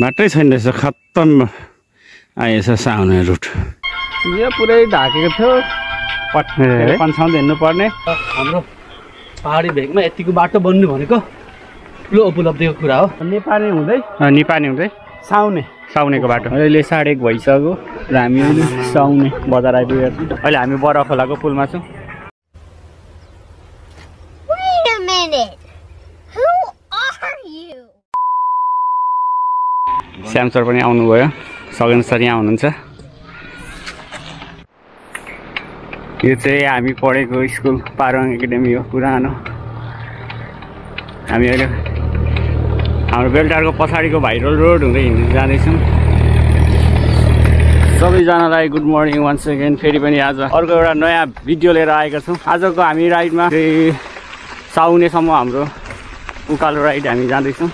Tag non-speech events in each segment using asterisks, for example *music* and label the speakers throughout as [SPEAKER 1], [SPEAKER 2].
[SPEAKER 1] बाटै छैन रहेछ खत्तम आएछ साउने रुट। यो पुरै ढाकेको थियो। पन्छाउँदै हिँड्नु पर्ने
[SPEAKER 2] हाम्रो पहाडी भेगमा यतिको बाटो बन्नु भनेको ठुलो उपलब्धिको कुरा हो।
[SPEAKER 1] नेपाली हुँदै
[SPEAKER 2] निपानी हुँदै?
[SPEAKER 1] साउने।
[SPEAKER 2] साउनेको बाटो।
[SPEAKER 1] अहिले साढे एक भइसक्यो। र हामी साउने बजार आइपुगेको छौँ
[SPEAKER 2] अहिले हामी बरा खोलाको पुलमा छौँ।
[SPEAKER 1] श्याम सर पनि आउनुभयो। सगेन सर यहाँ हुनुहुन्छ। यो चाहिँ हामी पढेको स्कुल पारङ एकाडेमी हो पुरानो। हामी अहिले हाम्रो बेलटारको पछाडिको भाइरल रोड हुँदै हिँड्नु जाँदैछौँ। सबैजनालाई गुड मर्निङ वान सेकेन्ड फेरि पनि आज अर्को एउटा नयाँ भिडियो लिएर आएका छौँ। आजको हामी राइडमा साउनेसम्म हाम्रो उकालो राइड हामी जाँदैछौँ।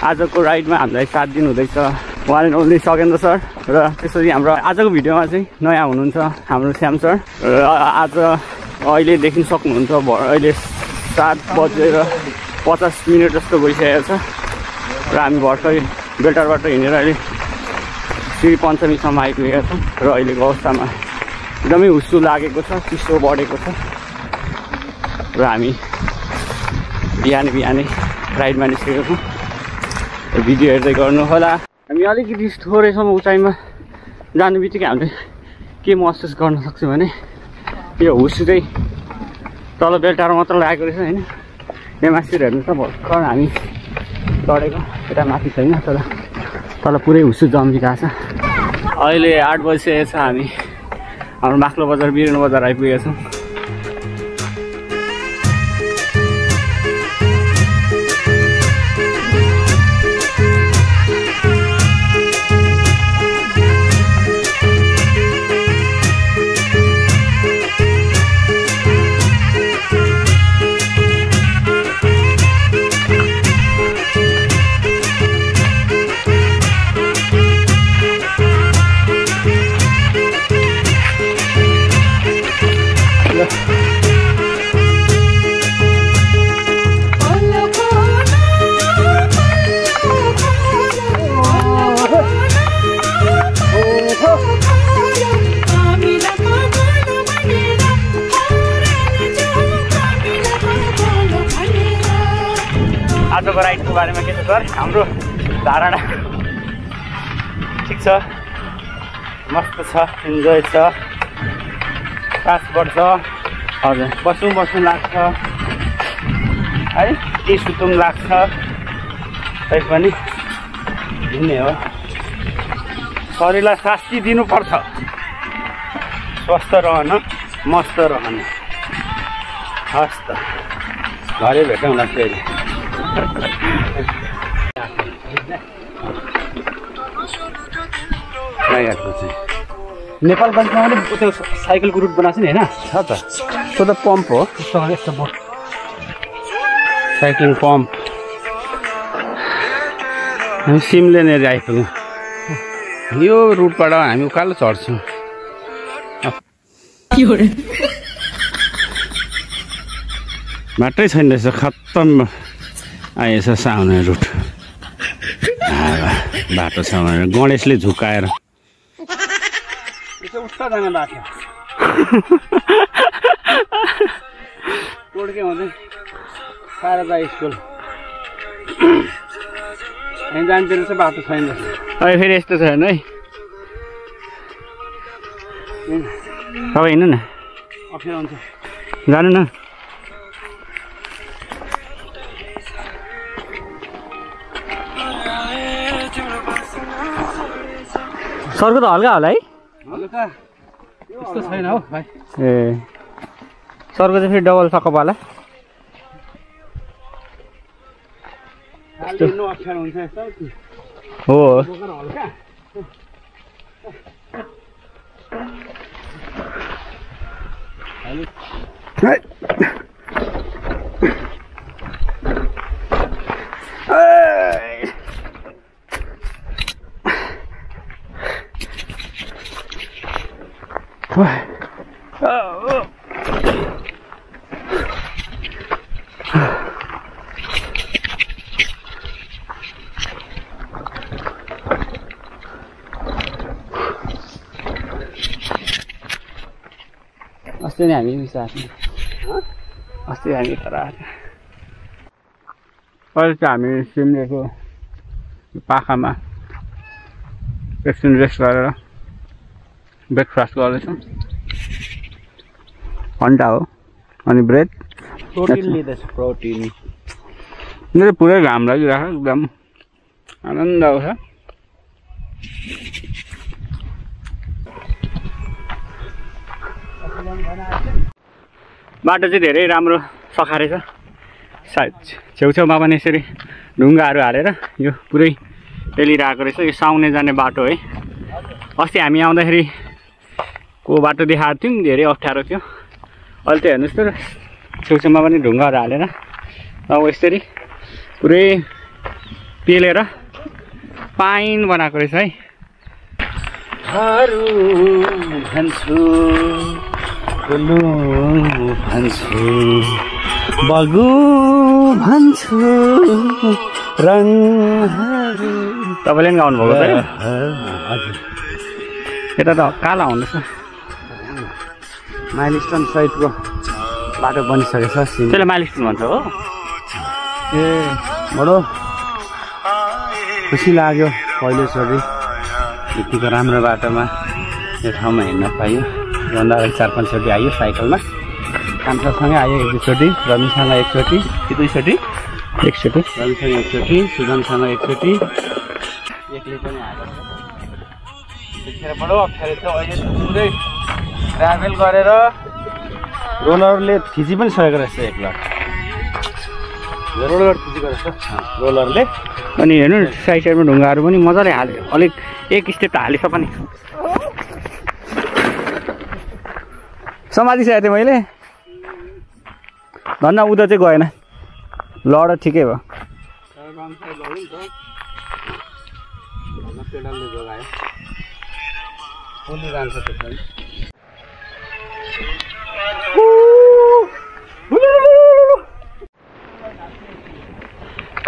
[SPEAKER 1] आजको राइडमा हामीलाई साथ दिनु हुँदैछ। One and only Sakendra sir. र त्यसरी हाम्रो आजको भिडियोमा चाहिँ नयाँ हुनुहुन्छ हाम्रो श्याम सर। र आज अहिले देख्न सक्नुहुन्छ अहिले सात बजेर पचास मिनट जस्तो भइसकेको छ। र हामी भर्खरै बेलटारबाट हिँडेर अहिले श्री पञ्चमीसम्म आइपुगेका छौँ। र अहिलेको अवस्थामा एकदमै हुस्सु लागेको छ चिसो बढेको छ। र हामी बिहानै बिहानै राइडमा निस्केको छौँ। भिडियो हेर्दै गर्नु होला। हामी अलिकति थोरैसम्म उचाइमा जानु बित्तिकै हामीले के महसुस गर्न सक्छौँ भने यो हुस चाहिँ तल बेलटार मात्र लागेको रहेछ होइन। यहाँ माथितिर हेर्नु त भर्खर हामी चढेको यता माथि छैन तर तल पुरै हुस्सु जमिरहेको छ। अहिले आठ बजिसकेको छ हामी। हाम्रो माक्लो बजार बिरेन बजार आइपुगेका छौँ। इन्जोय छ। सास बढ्छ हजुर। बसौँ बसौँ लाग्छ। है के सुतौँ लाग्छ। तै पनि हिँड्ने हो। शरीरलाई शास्ति दिनुपर्छ। स्वस्थ रहन मस्त रहन। हस् त घरै भेटौँला फेरि। गाईहरूको चाहिँ।
[SPEAKER 2] नेपालगञ्जमा पनि त्यो साइकलको रुट बनाएको छ नि होइन?
[SPEAKER 1] छ त। त्यो त पम्प हो।
[SPEAKER 2] यस्तो बोट।
[SPEAKER 1] Cycling pump. हामी सिमलेनेर आइपुग्यौँ। यो रुटबाट हामी उकालो चढ्छौँ। बाटै छैन रहेछ खत्तम आएछ साउने रुट। बाटो छ भनेर गणेशले झुकाएर टोड्के हुँदै शारदा स्कुल।
[SPEAKER 2] बाटो छैन
[SPEAKER 1] अहिले फेरि यस्तो छ है तपाईँ हिँड्नु न।
[SPEAKER 2] अप्ठ्यारो हुन्छ
[SPEAKER 1] जानु न। सरको त हल्का होला है।
[SPEAKER 2] छैन हौ भाइ।
[SPEAKER 1] ए सरको चाहिँ फेरि डबल
[SPEAKER 2] छ कपाल
[SPEAKER 1] हो।
[SPEAKER 2] Right. Давай.
[SPEAKER 1] अस्ति नै हामी उस अस्ति हामी तर अहिले चाहिँ हामी सिमलेको पाखामा एकछिन रेस्ट गरेर ब्रेकफास्ट गर्दैछौँ। अन्डा हो अनि ब्रेड।
[SPEAKER 2] प्रोटिन लिँदैछ प्रोटिन।
[SPEAKER 1] मेरो पुरै घाम लागिरहेको छ एकदम आनन्द आउँछ। बाटो चाहिँ धेरै राम्रो सखा रहेछ सायद छेउछेउमा पनि यसरी ढुङ्गाहरू हालेर यो पुरै पेलिरहेको रहेछ यो साउने जाने बाटो है। अस्ति हामी आउँदाखेरि को बाटो देखाएको थियौँ धेरै अप्ठ्यारो थियो। अहिले चाहिँ हेर्नुहोस् त छेउछेउमा पनि ढुङ्गाहरू हालेर अब यसरी पुरै पेलेर पाइन बनाएको रहेछ है।
[SPEAKER 2] भन्छु ठुलो भन्छु बगु भन्छु रङहरू।
[SPEAKER 1] तपाईँले पनि गाउनुभएको छ यता त काला हुँदैछ
[SPEAKER 2] माइलस्टोन सहितको बाटो बनिसकेछ सिम।
[SPEAKER 1] त्यसलाई माइलस्टोन भन्छ हो।
[SPEAKER 2] ए बडो खुसी लाग्यो पहिलोचोटि यतिको राम्रो बाटोमा यो ठाउँमा हिँड्न पाइयो। योभन्दा अगाडि चार पाँचचोटि आयो साइकलमा। कान्छासँगै आयो एक दुईचोटि रविसँग एकचोटि कि दुईचोटि?
[SPEAKER 1] एकचोटि।
[SPEAKER 2] रविसँग एकचोटि सुजनसँग एकचोटि। एक्लै पनि आएको छ बडो अप्ठ्यारो थियो अहिले पुरै ट्राभल गरेर रोलरले थिची पनि सकेको रहेछ एकलट रोलर थिचेको रहेछ रोलरले।
[SPEAKER 1] अनि हेर्नु न साइड साइडमा ढुङ्गाहरू पनि मजाले हाल्यो अलिक एक स्टेप त हालिस पनि। समातिसकेको थिएँ मैले? धन्न उता चाहिँ गएन। लड ठिकै भयो।
[SPEAKER 2] पेडलले जोगायो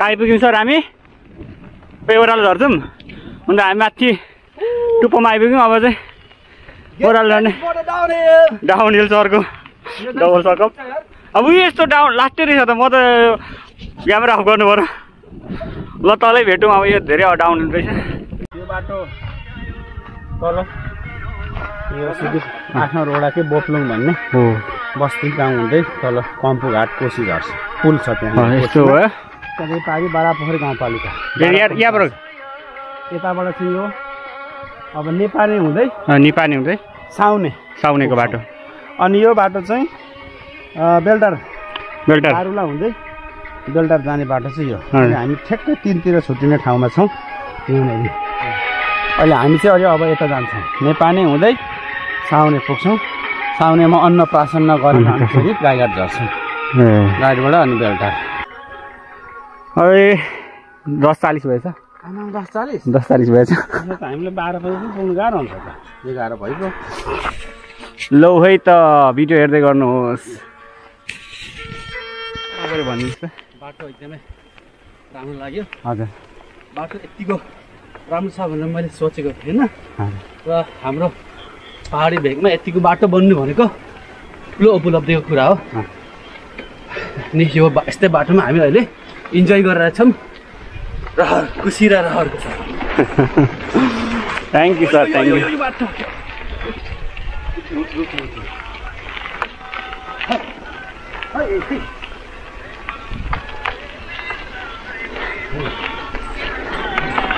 [SPEAKER 1] आइपुग्यौँ सर हामी? ओह्रालो झर्छौँ। अन्त हामी माथि टुप्पोमा आइपुग्यौँ। अब चाहिँ ओह्रालो झर्ने डाउन हिल सरको। डबल सर्कल अब उयो यस्तो डाउन लास्टै रहेछ त। म त क्यामेरा अफ गर्नु पऱ्यो ल तलै भेटौँ। अब यो धेरै डाउन हिल रहेछ।
[SPEAKER 2] यो बाटो तल। आफ्नो रोडाकै बोप्लुङ भन्ने
[SPEAKER 1] हो।
[SPEAKER 2] बस्ती गाउँ हुँदै तल कम्पु घाट कोसी झर्छ पुल छ त्यहाँ।
[SPEAKER 1] यस्तो
[SPEAKER 2] पारि बारापोखरी गाउँपालिका। यताबाट चाहिँ यो अब नेपाली हुँदै
[SPEAKER 1] अँ, निपानी हुँदै?
[SPEAKER 2] साउने।
[SPEAKER 1] साउनेको बाटो।
[SPEAKER 2] अनि यो बाटो चाहिँ बेल्टार
[SPEAKER 1] बेल्टार
[SPEAKER 2] कारुला हुँदै बेल्टार जाने बाटो चाहिँ यो। हामी ठ्याक्कै तिनतिर छुट्टिने ठाउँमा छौँ। यहाँनिर अहिले हामी चाहिँ अहिले अब यता जान्छौँ। नेपाली हुँदै साउने पुग्छौँ। साउनेमा अन्नप्राशन गरेर हामी फेरि गाईघाट झर्छौँ।
[SPEAKER 1] ए।
[SPEAKER 2] गाडीबाट अनि बेल्टार
[SPEAKER 1] अरे दस चालिस भएछ।
[SPEAKER 2] आमा दस चालिस
[SPEAKER 1] दस चालिस भएछ
[SPEAKER 2] हामीले बाह्र बजी पनि पुग्नु गाह्रो हुन्छ त। एघार भइगयो।
[SPEAKER 1] लौ है त भिडियो हेर्दै गर्नुहोस्। भन्नुहोस् त।
[SPEAKER 2] बाटो एकदमै राम्रो लाग्यो।
[SPEAKER 1] हजुर।
[SPEAKER 2] बाटो यतिको राम्रो छ भनेर मैले सोचेको थिएन। र हाम्रो पहाडी भेगमा यतिको बाटो बन्नु भनेको ठुलो उपलब्धिको कुरा हो। अनि यो बा- यस्तै बाटोमा हामी अहिले इन्जोय गरेर छौँ। रहर खुसी र रहरको छ।
[SPEAKER 1] Thank you sir thank you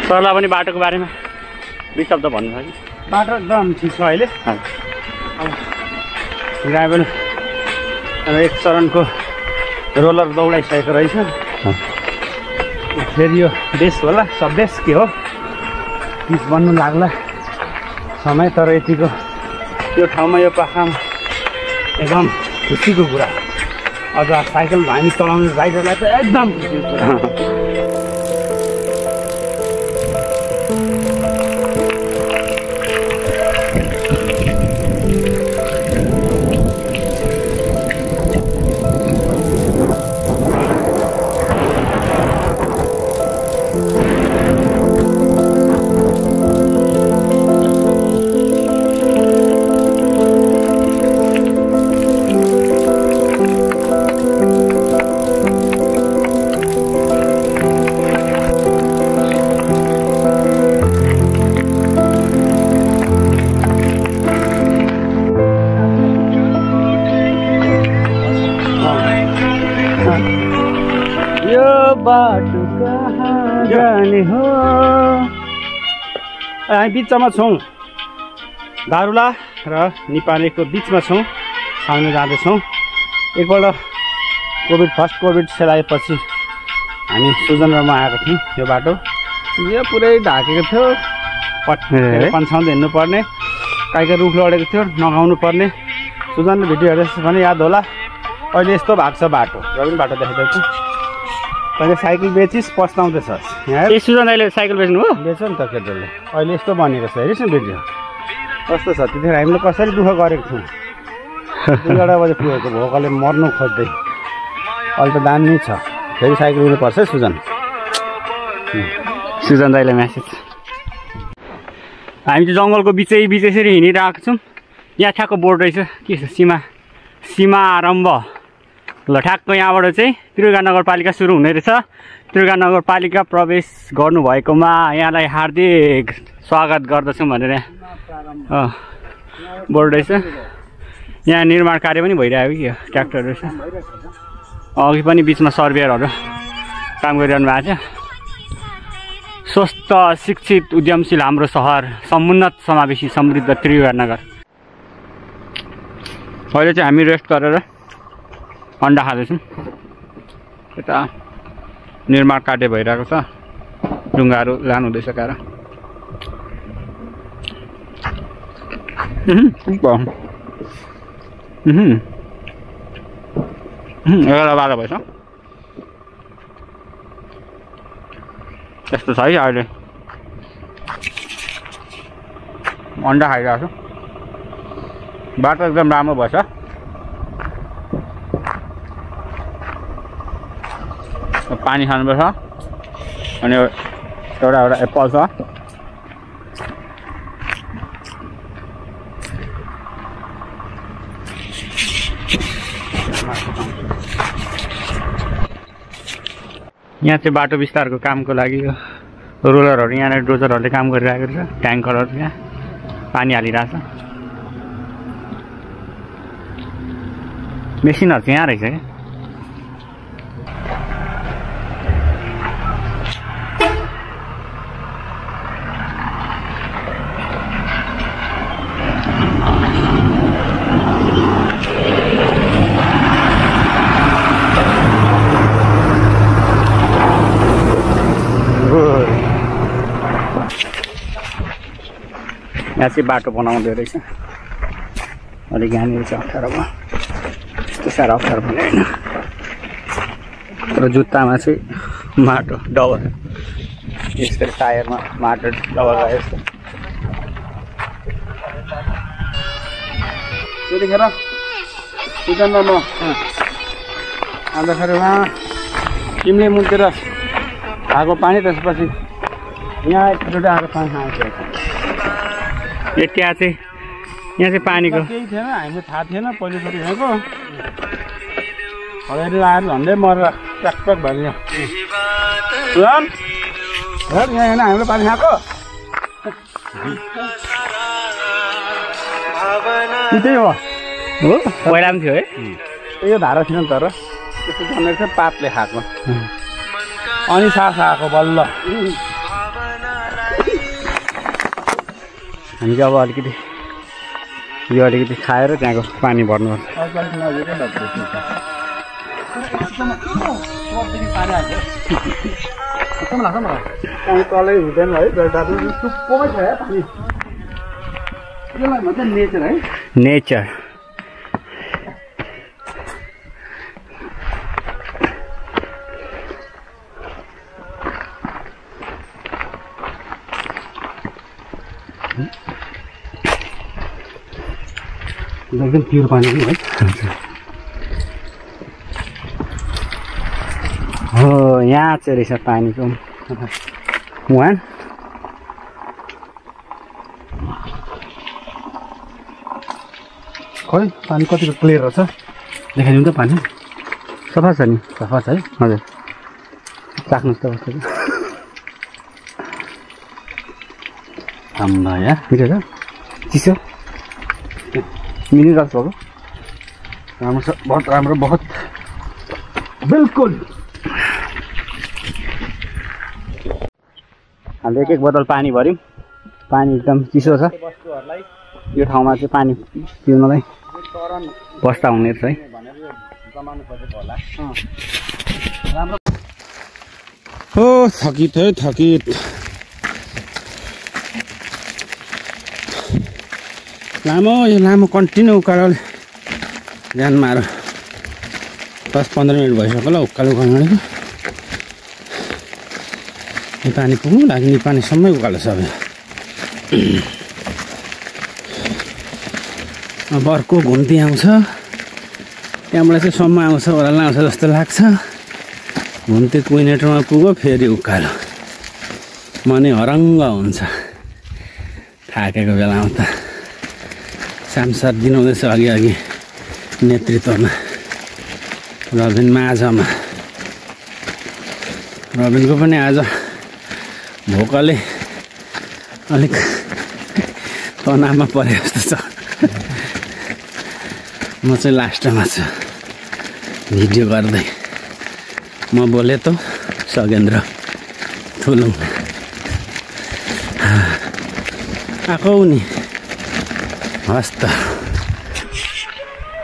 [SPEAKER 1] सरलाई पनि बाटोको बारेमा दुई शब्द भन्नु छ कि
[SPEAKER 2] बाटो एकदम ठिक छ अहिले।
[SPEAKER 1] ड्राइभर
[SPEAKER 2] अब एक चरणको रोलर दौडाइसकेको रहेछ। फेरि यो देश होला स्वदेश के हो? पिच बन्नु लाग्ला समय तर यतिको यो ठाउँमा यो पाखामा एकदम खुसीको कुरा। अझ साइकल हामी चलाउने राइडरलाई त एकदम खुसीको कुरा। हामी बिचमा छौँ। दारुला र नेपालीको बिचमा छौँ। साउन जाँदैछौँ। एकपल्ट कोभिड फर्स्ट कोभिड सेलाएपछि हामी सुजन र म आएको थियौँ यो बाटो। यो पुरै ढाकेको थियो। पट
[SPEAKER 1] ए।
[SPEAKER 2] पन्छाउँदै हिँड्नु पर्ने काहीँ काहीँ रुख लडेको थियो नगाउनु पर्ने सुजनले भिडियो हेरेपछि भने याद होला अहिले यस्तो भएको छ बाटो। र पनि बाटो देखाइदिएको तैँले साइकल बेचिस् पस्ताउँदैछस्
[SPEAKER 1] ए सुजन अहिले साइकल बेच्नु हो?
[SPEAKER 2] बेच नि त केटोले अहिले यस्तो बनेको छ हेरिस् न भिडियो। कस्तो छ? त्यतिखेर हामीले कसरी दुःख गरेको थियौँ? दुईवटा बजी पुगेको भोकले मर्नु खोज्दै। अहिले त दामी छ। फेरि साइकल लिनुपर्छ है सुजन?
[SPEAKER 1] सुजन दाईलाई म्यासेज। हामी चाहिँ जङ्गलको बिचै बिच यसरी हिँडिरहेको छौँ। यहाँ ठ्याक्क बोर्ड रहेछ। के छ? सीमा सीमा आरम्भ। ल ठ्याक्क यहाँबाट चाहिँ त्रिगा नगरपालिका सुरु हुने रहेछ। त्रिगा नगरपालिका प्रवेश गर्नुभएकोमा यहाँलाई हार्दिक स्वागत गर्दछौँ भनेर यहाँ बोर्ड रहेछ। यहाँ निर्माण कार्य पनि भइरहेको यो ट्र्याक्टर रहेछ। अघि पनि बिचमा सर्वेयरहरू काम गरिरहनु भएको थियो स्वस्थ शिक्षित उद्यमशील हाम्रो सहर समुन्नत समावेशी समृद्ध त्रिवेणनगर अहिले चाहिँ हामी रेस्ट गरेर अन्डा खाँदैछौँ। यता निर्माण कार्य भइरहेको छ। ढुङ्गाहरू लानु हुँदैछ कार एघार बाह्र भएछ। त्यस्तो छ है अहिले। अन्डा खाइरहेको छु। बाटो एकदम राम्रो भएछ। पानी खानुपर्छ। अनि एउटा एउटा एप्पल छ। यहाँ चाहिँ बाटो विस्तारको कामको लागि रोलरहरू यहाँनिर डोजरहरूले काम गरिरहेको छ ट्याङ्करहरू यहाँ। पानी हालिरहेको छ मेसिनहरू चाहिँ यहाँ रहेछ क्या? यहाँ चाहिँ बाटो बनाउँदो रहेछ। अलिक यहाँनिर चाहिँ अप्ठ्यारो भयो। त्यस्तो साह्रो अप्ठ्यारो पनि होइन। र जुत्तामा चाहिँ माटो डबल। यसरी टायरमा माटो डबल गयो यस्तो।
[SPEAKER 2] त्यतिखेर सुजनमा म उहाँ तिमीले मुनतिर आएको पानी त्यसपछि यहाँ एकचोटि आएको पानी। खाएको
[SPEAKER 1] ए त्यहाँ चाहिँ यहाँ चाहिँ पानीको।
[SPEAKER 2] केही थिएन हामीले थाहा थिएन पहिलोचोटि हिँडेको अगाडि आएर झन्डै मरेर ट्याकट्याक सुन हेर यहाँ होइन हामीले पानी खाएको। कि त्यही हो।
[SPEAKER 1] हो? पहिला पनि थियो है?
[SPEAKER 2] यो धारा थिएन तर त्यस्तो जमेको थियो पातले खाएको। अनि सास आएको बल्ल।
[SPEAKER 1] हामी चाहिँ अब अलिकति यो अलिकति खाएर त्यहाँको पानी भर्नुपर्छ
[SPEAKER 2] तलै हुँदैन है नेचर है
[SPEAKER 1] नेचर
[SPEAKER 2] एकदम प्योर पानी पनि है।
[SPEAKER 1] हो यहाँ चाहिँ रहेछ पानीको। वान
[SPEAKER 2] खै पानी कतिको क्लियर रहेछ? देखाइदिउँ त पानी।
[SPEAKER 1] सफा छ नि?
[SPEAKER 2] सफा छ है।
[SPEAKER 1] हजुर। चाख्नुहोस् त कस्तो।
[SPEAKER 2] आम्बा या।
[SPEAKER 1] मिठो छ। चिसो। मिनिरल्स भएको
[SPEAKER 2] राम्रो छ बहुत राम्रो बहुत। बिल्कुल।
[SPEAKER 1] हामीले एक एक बोतल पानी भऱ्यौँ पानी एकदम चिसो छ। यो ठाउँमा चाहिँ पानी पिउनलाई बस्दा हुने रहेछ है।
[SPEAKER 2] हो थकित है थकित। लामो यो लामो कन्टिन्यू उकालोले ज्यान मारो। दस पन्ध्र मिनट भइसक्यो होला उकालो उकालो यो पानी पुग्नु लाग्ने यो पानी सबै उकालो सबै अब। अर्को घुम्ती आउँछ। त्यहाँबाट चाहिँ सम्म आउँछ ओह्रालो आउँछ जस्तो लाग्छ। घुम्ती कुइनेटरमा पुग्यो फेरि उकालो। मनै हरङ्ग हुन्छ। थाकेको बेलामा त सांसद दिनुहुँदैछ अघि अघि नेतृत्वमा रबिन माझमा रबिनको पनि आज भोकले अलिक तनावमा परे जस्तो छ म चाहिँ लास्टमा छु भिडियो गर्दै म बोले त सगेन्द्र थुलुङ आएको नि हस् त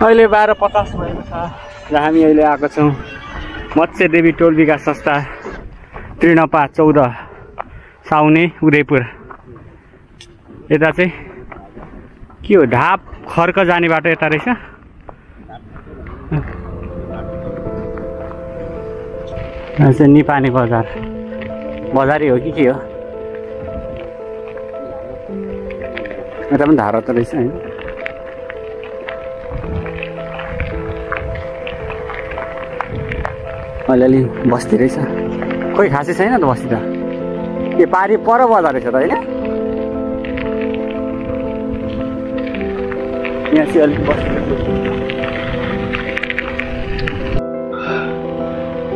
[SPEAKER 1] अहिले बाह्र पचास भएको छ। र हामी अहिले आएको छौँ मत्स्य देवी टोल विकास संस्था त्रिनपा चौध साउने उदयपुर। यता चाहिँ के हो? ढाप खर्क जाने बाटो यता रहेछ? चाहिँ निपाने बजार। बजारै हो कि के हो? यता पनि धारा त रहेछ होइन अलिअलि बस्ती रहेछ। खोइ खासै छैन त बस्ती त? के पारि पर बजार रहेछ त होइन? यहाँ चाहिँ अलिक बस्ती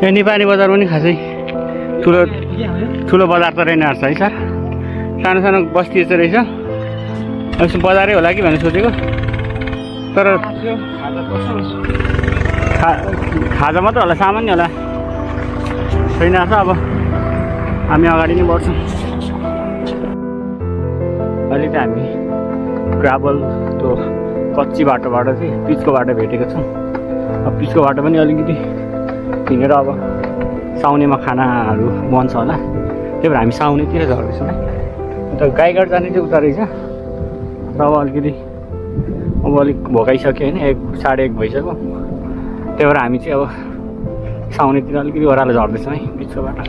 [SPEAKER 1] यो निपानी बजार पनि खासै। ठुलो ठुलो बजार त रहेन रहेछ है सर। सानो सानो बस्ती रहेछ। यसो बजारै होला कि भनेर सोचेको। तर खा खाजा मात्र होला सामान्य होला। छैन छ अब। हामी अगाडि नै बढ्छौँ। अहिले चाहिँ हामी ग्राभल त्यो कच्ची बाटोबाट चाहिँ पिचको बाटो भेटेको छौँ। अब पिचको बाटो पनि अलिकति हिँडेर अब साउनेमा खानाहरू बन्छ होला। त्यही भएर हामी साउनेतिर झर्दैछौँ अन्त गाईघाट जाने चाहिँ उता रहेछ। र अब अलिकति अब अलिक भोकाइसक्यो होइन एक साढे एक भइसक्यो। त्यही भएर हामी चाहिँ अब साउनेतिर अलिकति ओह्रालो झर्दैछौँ है बिचको बाटो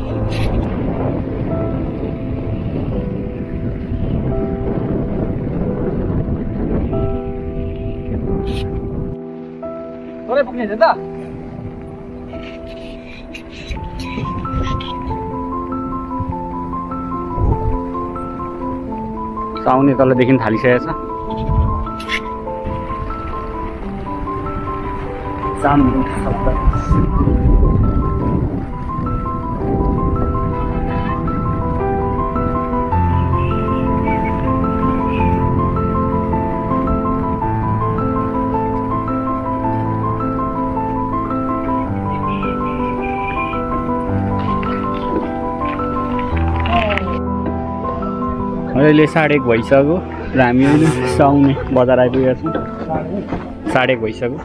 [SPEAKER 3] पुग्ने त?
[SPEAKER 1] साउने तलदेखि थालिसकेको छ। अहिले साढे एक भइसक्यो र हामी अहिले साउने बजार आइपुगेका छौँ साढे एक भइसक्यो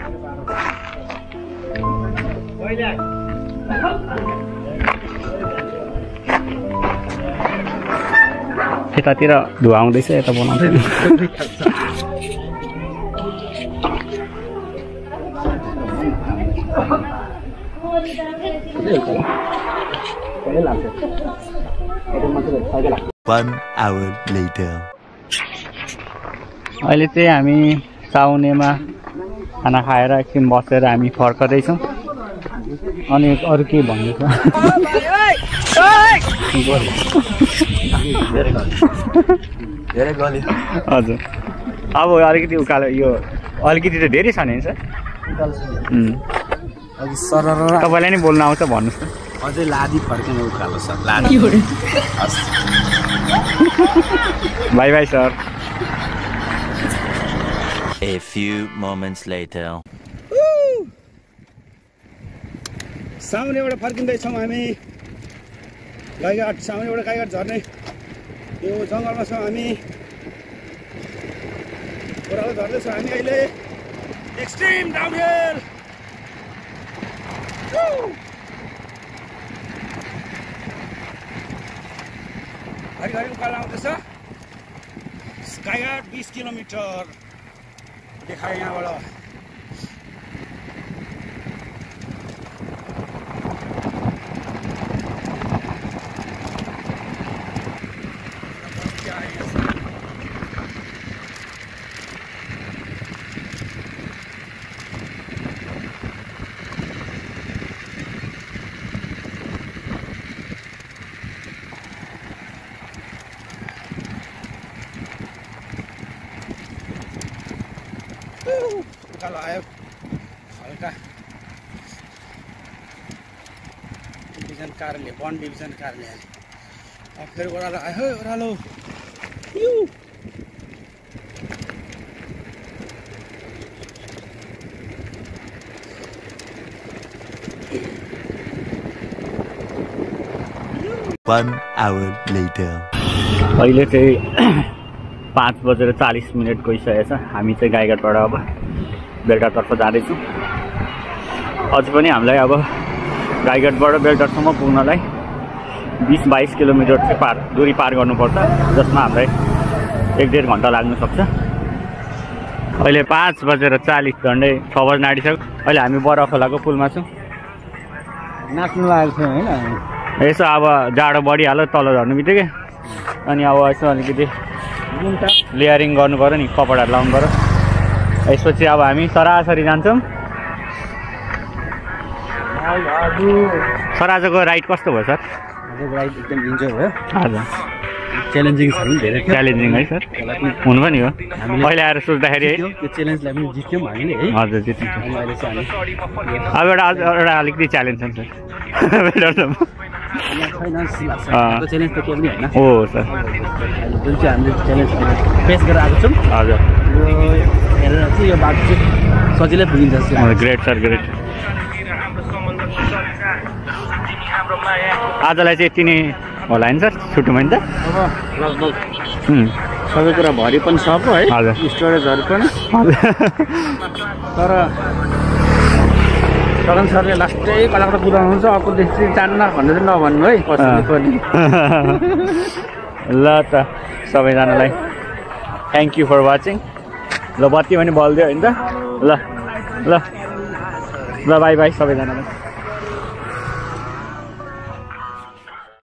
[SPEAKER 1] यतातिर धुवा आउँदैछ यता बनाउँदैन
[SPEAKER 4] later.
[SPEAKER 1] अहिले चाहिँ हामी साउनेमा खाना खाएर एकछिन बसेर हामी फर्कँदैछौँ। अनि अरू के भन्नु छ? हजुर। अब अलिकति उकालो यो अलिकति त धेरै छ नि सर। तपाईँलाई नै बोल्नु आउँछ भन्नुहोस् न
[SPEAKER 3] अझै लादी फर्किने उकालो छ लादी।
[SPEAKER 1] Bye bye sir
[SPEAKER 4] A few moments later.
[SPEAKER 2] साउनेबाट फर्किँदैछौँ हामी। गाईघाट साउनेबाट गाईघाट झर्ने। यो जङ्गलमा छौँ हामी। ओह्रालो झर्दैछौँ हामी अहिले। एक्सट्रिम डाउनहिल घरिघरि उकालो आउँदैछ स्काइआट बिस किलोमिटर देखायो यहाँबाट उकालो हल्का डिभिजन कार्यालय वन डिभिजन कार्यालय अब फेरि ओह्रालो आयो ओह्रालो.
[SPEAKER 1] अहिले चाहिँ पाँच बजेर चालिस मिनट गइसकेको छ हामी चाहिँ गाईघाटबाट अब बेलटारतर्फ जाँदैछौँ। अझ पनि हामीलाई अब गाईघाटबाट बेलटारसम्म पुग्नलाई बिस बाइस किलोमिटर चाहिँ पार दुरी पार गर्नुपर्छ जसमा हामीलाई एक डेढ घन्टा लाग्न सक्छ। अहिले पाँच बजेर चालिस झन्डै छ बज्न आँटिसक्यो। अहिले हामी बरा खोलाको पुलमा छौँ।
[SPEAKER 5] नाच्नु लागेको थियो होइन
[SPEAKER 1] यसो अब जाडो बढिहाल्यो तल झर्नु बित्तिकै। अनि अब यसो अलिकति लेयरिङ गर्नु पऱ्यो नि कपडाहरू लाउनु पऱ्यो। यसपछि अब हामी सरासरी जान्छौँ। सर आजको राइड कस्तो भयो सर?
[SPEAKER 5] राइड एकदम इन्जोय भयो।
[SPEAKER 1] हजुर।
[SPEAKER 5] च्यालेन्जिङ छ पनि धेरै।
[SPEAKER 1] च्यालेन्जिङ है सर। हुनु पनि हो। अहिले आएर सोच्दाखेरि है।
[SPEAKER 5] त्यो च्यालेन्जलाई पनि जित्यौँ हामीले है।
[SPEAKER 1] हजुर
[SPEAKER 5] हामी
[SPEAKER 1] अब एउटा एउटा अलिकति च्यालेन्ज छ सर।
[SPEAKER 5] च्यालेन्ज त केही पनि होइन।
[SPEAKER 1] हो सर।
[SPEAKER 5] जुन चाहिँ हामीले च्यालेन्ज फेस गरेर आएको छौँ।
[SPEAKER 1] हजुर।
[SPEAKER 5] हेरेर चाहिँ यो बाटो चाहिँ सजिलै पुगिन्छ
[SPEAKER 1] ग्रेट सर ग्रेट आजलाई चाहिँ यति नै होला नि सर? छुट्टुमा नि त?
[SPEAKER 2] लगभग सबै कुरा भरि पनि सक्यो है
[SPEAKER 1] हजुर।
[SPEAKER 2] स्टोरेजहरू पनि। तर सदन सरले लास्टै कलाको कुदाउनुहुन्छ अर्को देश चाहिँ जान्न भनेर चाहिँ नभन्नु है? पनि *laughs*
[SPEAKER 1] ल त सबैजनालाई थ्याङ्क यू फर वाचिङ ल बत्ती पनि बल्दियो होइन त। ल ल। ल बाई बाई सबैजनालाई।